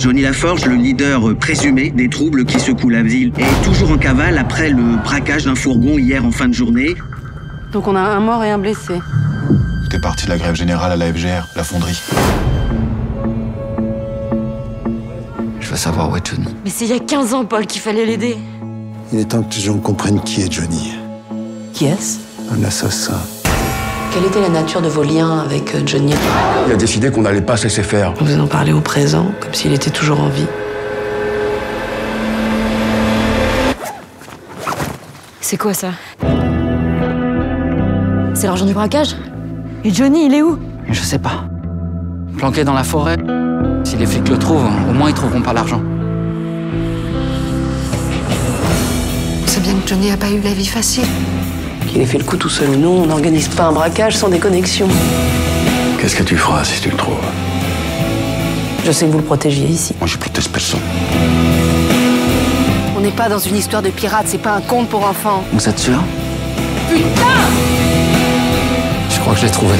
Johnny Laforge, le leader présumé des troubles qui secouent la ville, est toujours en cavale après le braquage d'un fourgon hier en fin de journée. Donc on a un mort et un blessé. T'es parti de la grève générale à la FGR, la fonderie. Je veux savoir où est Johnny. Mais c'est il y a 15 ans, Paul, qu'il fallait l'aider. Il est temps que les gens comprennent qui est Johnny. Qui est-ce? Un assassin. Quelle était la nature de vos liens avec euh, Johnny? Il a décidé qu'on n'allait pas se laisser faire. Vous en parlez au présent, comme s'il était toujours en vie. C'est quoi ça? C'est l'argent du braquage? Et Johnny, il est où? Je sais pas. Planqué dans la forêt. Si les flics le trouvent, au moins ils trouveront pas l'argent. C'est bien que Johnny a pas eu la vie facile. Qu'il ait fait le coup tout seul ou non, on n'organise pas un braquage sans déconnexion. Qu'est-ce que tu feras si tu le trouves Je sais que vous le protégiez ici. Moi, je protège personne. On n'est pas dans une histoire de pirate, c'est pas un conte pour enfants. Vous êtes sûr? Putain Je crois que je l'ai trouvé.